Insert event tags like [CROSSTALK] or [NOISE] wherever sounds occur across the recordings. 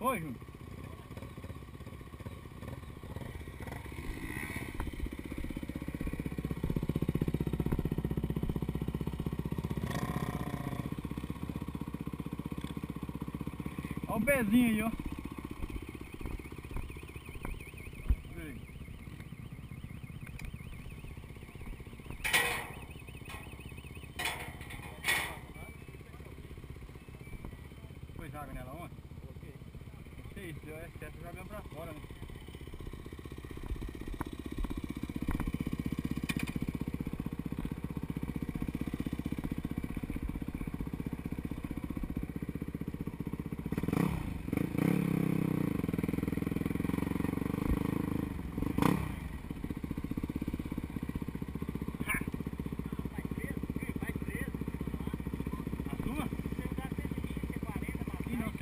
Oi, Júnior. Olha o pezinho aí, ó.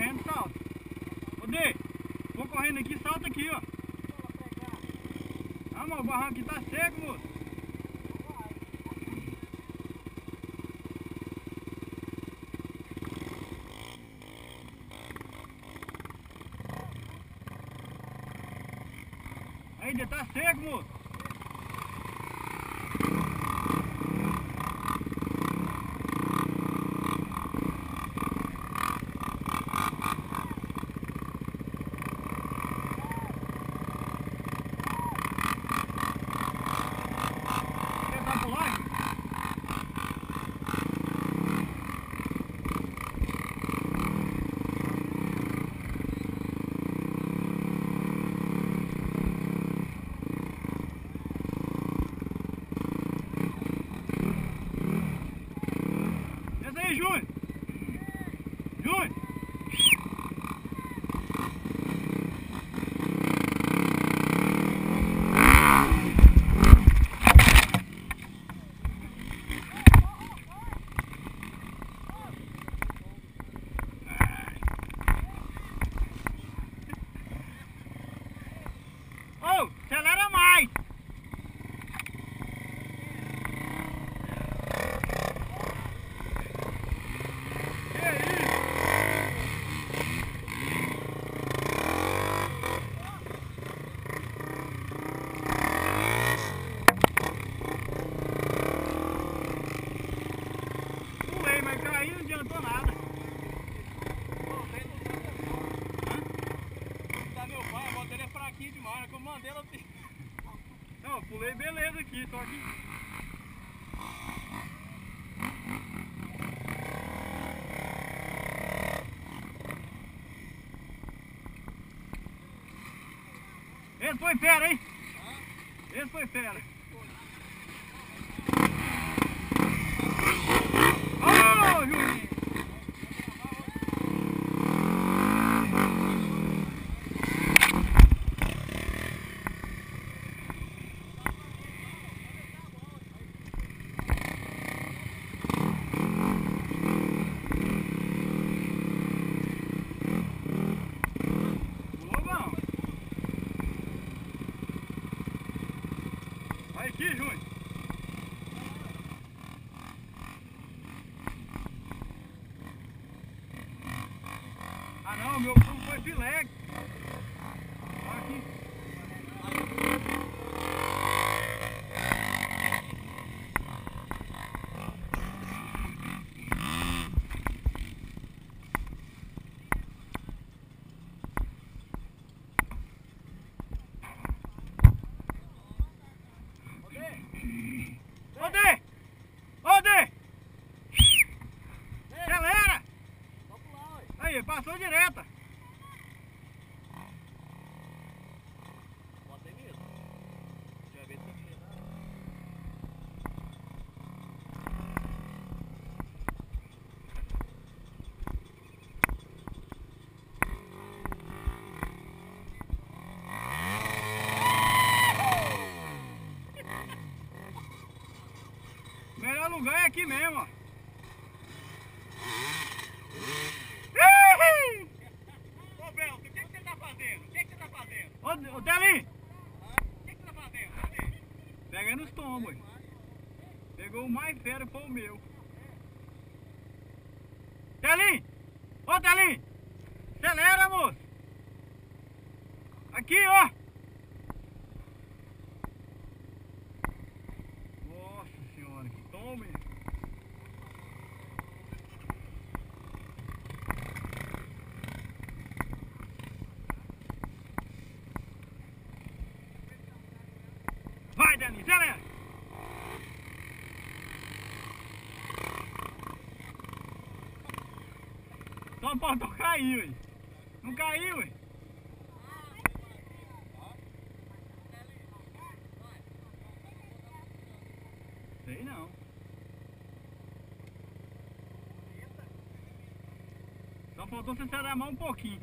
correndo, salta. Ô Dê, vou correndo aqui, salta aqui, ó. Ah, mas o barranco aqui tá seco, moço. Ainda tá seco, moço. Tentar pular? Desce aí, Júnior. Júnior. Ô, acelera mais! Que isso? Pulei, mas caí não adiantou nada. Tá meu pai, a fraquinho demais, que eu mandei ela. [LAUGHS] Não, eu pulei beleza aqui, só que. Esse foi fera, hein? Esse foi fera. Ô, Juninho! Pulou bom. Vai aqui, Júnior. Ah meu pulo foi filé. Aqui. Passou direta. Bota aí mesmo. Já vê se tá virando. Melhor lugar é aqui mesmo, ó. Ô, o que, que você tá fazendo? O que, que você tá fazendo? Ô, ô Telinho, O que, que você tá fazendo? Cadê? pega nos tombos. Pegou o mais fera, foi o meu. Telinho! Ô, Telinho! Acelera, moço! Aqui, ó! Nossa senhora, que tome! Vai, Telinho, acelera! Só faltou cair, ué. Não caiu, ué. Sei não. Só faltou você acelerar a mão um pouquinho.